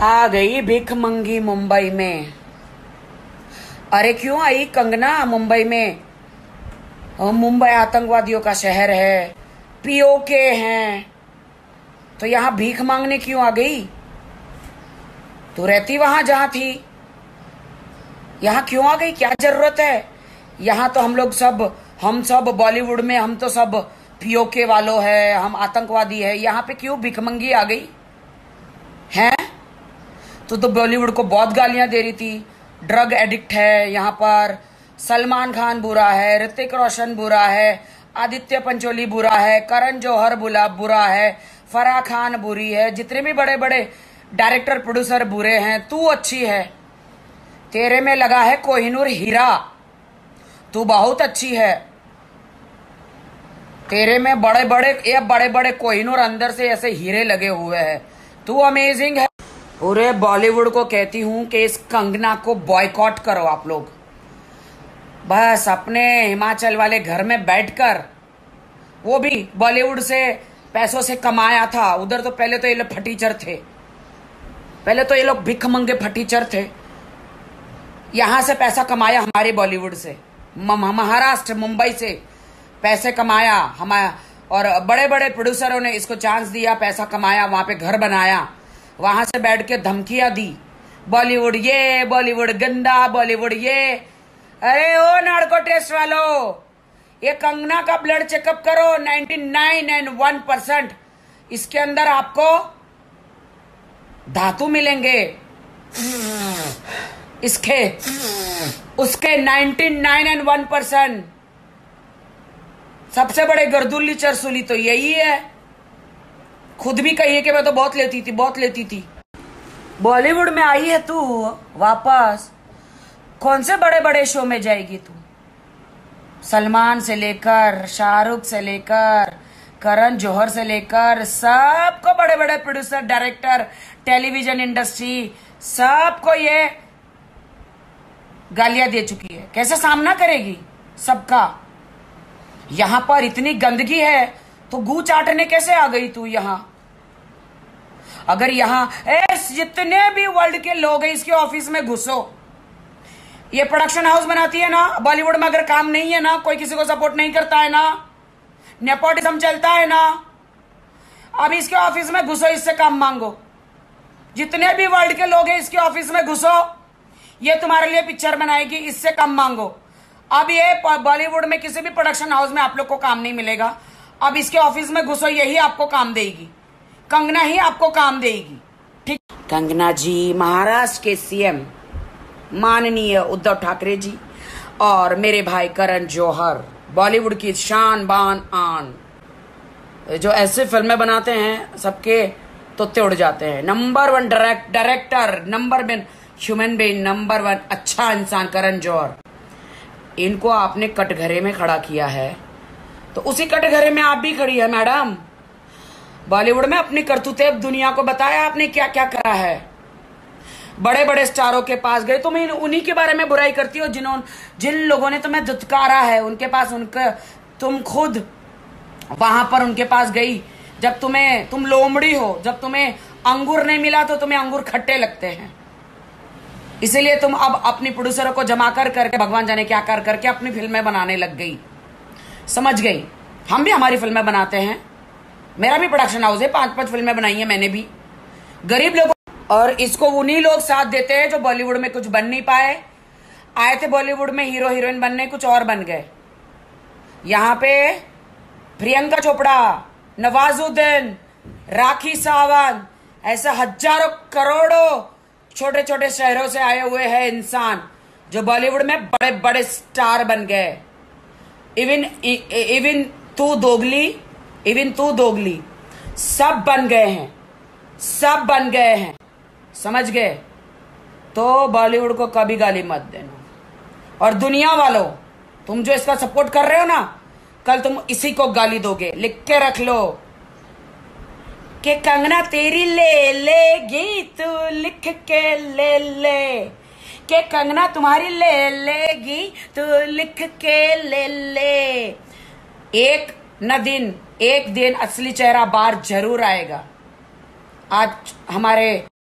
आ गई भिख मंगी मुंबई में। अरे क्यों आई कंगना मुंबई में? मुंबई आतंकवादियों का शहर है पीओके हैं। तो यहाँ भीख मांगने क्यों आ गई? तू रहती वहाँ जहाँ थी। यहाँ क्यों आ गई? क्या ज़रूरत है? यहाँ तो हम लोग सब, हम सब बॉलीवुड में, हम तो सब पीओके वालों है, हम आतंकवादी है। यहाँ पे क्यों भिखमंगी आ गई? हैं? तो तो बॉलीवुड को बहुत गालियाँ दे रही थी। ड्रग एडिक्ट है, यहाँ पर। सलमान खान बुरा है, ऋतिक रोशन बुरा है, आदित्य पंचोली बुरा है, करण जौहर बुला, बुरा है फराह खान बुरी है, जितने भी बड़े बड़े डायरेक्टर प्रोड्यूसर बुरे हैं, तू अच्छी है। तेरे में लगा है कोहिनूर हीरा। तू बहुत अच्छी है। तेरे में बड़े बड़े ये बड़े बड़े कोहिनूर अंदर से ऐसे हीरे लगे हुए हैं। तू अमेजिंग है। पूरे बॉलीवुड को कहती हूँ कि इस कंगना को बॉयकॉट करो आप लोग। बस अपने हिमाचल वाले घर में बैठकर, वो भी बॉलीवुड से पैसों से कमाया था। उधर तो पहले तो ये लोग फटीचर थे। पहले तो ये लोग भिख मंगे फटीचर थे। यहाँ से पैसा कमाया हमारे बॉलीवुड से। महाराष्ट्र, मुंबई से पैसे कमाया हमारा और बड़े बड़े प्रोड्यूसरों ने इसको चांस दिया, पैसा कमाया, वहाँ पे घर बनाया। वहाँ से बैठ के धमकियाँ दी। बॉलीवुड ये, बॉलीवुड गंदा, बॉलीवुड ये। अरे ओ नाड़को टेस्ट वालो, ये कंगना का ब्लड चेकअप करो 99 एंड 1 परसेंट। इसके अंदर आपको धातु मिलेंगे। इसके, उसके 99 एंड 1 परसेंट। सबसे बड़े गर्दुल्ली चरसुली तो यही है। खुद भी कही है कि मैं तो बहुत लेती थी, बहुत लेती थी। बॉलीवुड में आई है तू, वापस। कौन से बड़े बड़े शो में जाएगी तू? सलमान से लेकर, शाहरुख से लेकर, करण जौहर से लेकर, सबको बड़े बड़े प्रोड्यूसर डायरेक्टर टेलीविज़न इंडस्ट्री सबको ये गालियाँ दे चुकी है। कैसे सामना करेगी सबका? यहाँ पर इतनी गंदगी है तो गू चाटने कैसे आ गई तू यहाँ? अगर यहाँ, ए, जितने भी वर्ल्ड के लोग हैं, इसके ऑफ़िस में घुसो। ये प्रोडक्शन हाउस बनाती है ना बॉलीवुड में अगर काम नहीं है ना, कोई किसी को सपोर्ट नहीं करता है ना नेपोटिज्म चलता है ना, अब इसके ऑफ़िस में घुसो, इससे काम मांगो। जितने भी वर्ल्ड के लोग हैं, इसके ऑफ़िस में घुसो। ये तुम्हारे लिए पिक्चर बनाएगी, इससे काम मांगो। अब ये बॉलीवुड में किसी भी प्रोडक्शन हाउस में आप लोग को काम नहीं मिलेगा। अब इसके ऑफ़िस में घुसो, यही आपको काम देगी। कंगना ही आपको काम देगी। ठीक? कंगना जी, महाराष्ट्र के सीएम, माननीय उद्धव ठाकरे जी और मेरे भाई करण जौहर, बॉलीवुड की शान बान आन, जो ऐसे फ़िल्में बनाते हैं, सबके तोते उड़ जाते हैं। Number one direct director number one human being number one अच्छा इंसान करण जौहर। इनको आपने कटघरे में खड़ा किया है। तो उसी कटघरे में आप भी खड़ी है, मैडम। बॉलीवुड में अपनी करतूतें दुनिया को बताया आपने क्या क्या करा है। बड़े बड़े स्टारों के पास गए तुम इन उन्हीं के बारे में बुराई करती हो जिन्होंने जिन लोगों ने तुम्हें दुत्कारा है, उनके पास उनका तुम खुद वहाँ पर उनके पास गई, जब तुम्हें तुम लोमड़ी हो, जब तुम्हें अंगूर नहीं मिला तो तुम्हें अंगूर खट्टे लगते हैं। इसीलिए तुम अब अपनी प्रोड्यूसरों को जमा कर करके भगवान जाने क्या कर करके अपनी फ़िल्में बनाने लग गई। समझ गई। हम भी हमारी फ़िल्में बनाते हैं। मेरा भी प्रोडक्शन हाउस है पाँच पाँच फ़िल्में बनाई है मैंने भी। गरीब लोगों और इसको उन्हीं लोग साथ देते हैं जो बॉलीवुड में कुछ बन नहीं पाए। आए थे बॉलीवुड में हीरो, हीरोइन बनने, कुछ और बन गए। यहाँ पे प्रियंका चोपड़ा, नवाजुद्दीन, राखी सावंत, ऐसे हज़ारों, करोड़ों छोटे छोटे शहरों से आए हुए हैं इंसान जो बॉलीवुड में बड़े बड़े स्टार बन गए। इवन इवन तू दोगली इवन तू दोगली, सब बन गए हैं, सब बन गए हैं। समझ गए? तो बॉलीवुड को कभी गाली मत देना। और दुनिया वालों, तुम जो इसका सपोर्ट कर रहे हो ना, कल तुम इसी को गाली दोगे। लिख के रख लो। कि कंगना तेरी ले लेगी तू लिख के ले ले। कि कंगना तुम्हारी ले लेगी, तू लिख के ले ले। एक न दिन, एक दिन असली चेहरा बार ज़रूर आएगा। आज हमारे